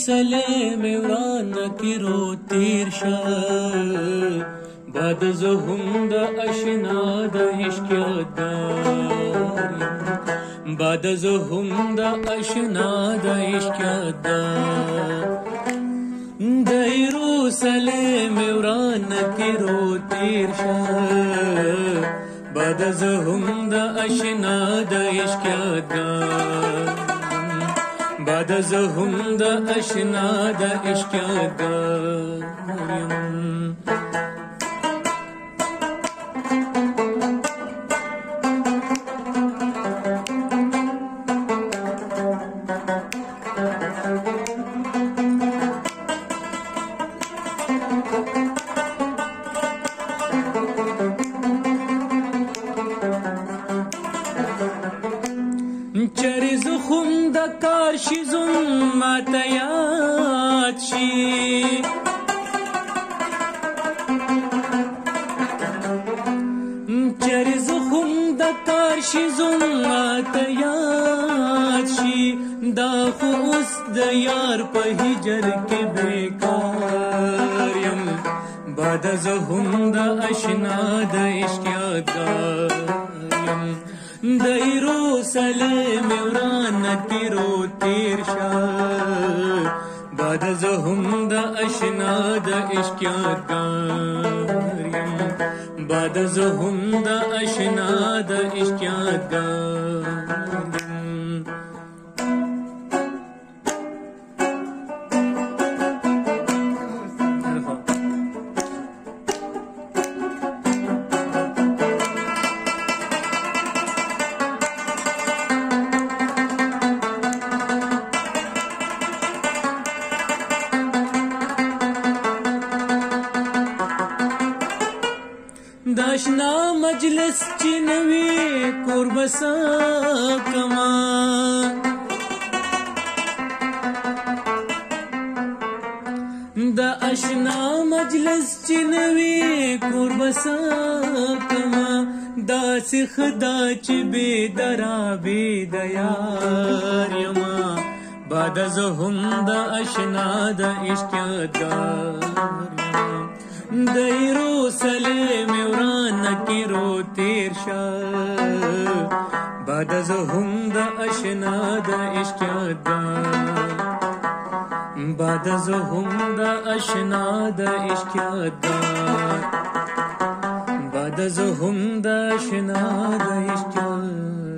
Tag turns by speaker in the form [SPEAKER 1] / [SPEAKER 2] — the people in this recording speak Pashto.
[SPEAKER 1] سلام وانه کې رو تیر شه باد زهم د اشنا د عشق یاد باد زهم د اشنا د عشق یاد د یروسلم وران کې رو تیر شه باد زهم د اشنا د عشق یاد بعد زهم دا اشنا دا اشکا زخم د کاشي زم متیات شي چر زخم د کاشي زم متیات شي دا خو اوس د یار په هجر کې بیکار يم بعد زخم د آشنا د عشق یادګار يم न्दरो सल मेरा निरोतीर्ष बदज हु द अशनाद इश्क्या बदज हु द अशनाद इष्ट्या داشنا مجلس چې نوې قربس کما د آشنا مجلس چې نوې قربس کما دا سخ دا چې به درا به دیار یما بعد زهم د آشنا د عشق یادګار د یروسلم roteer shal badaz hunda ashna da ishqada badaz hunda ashna da ishqada badaz hunda ashna da ishqada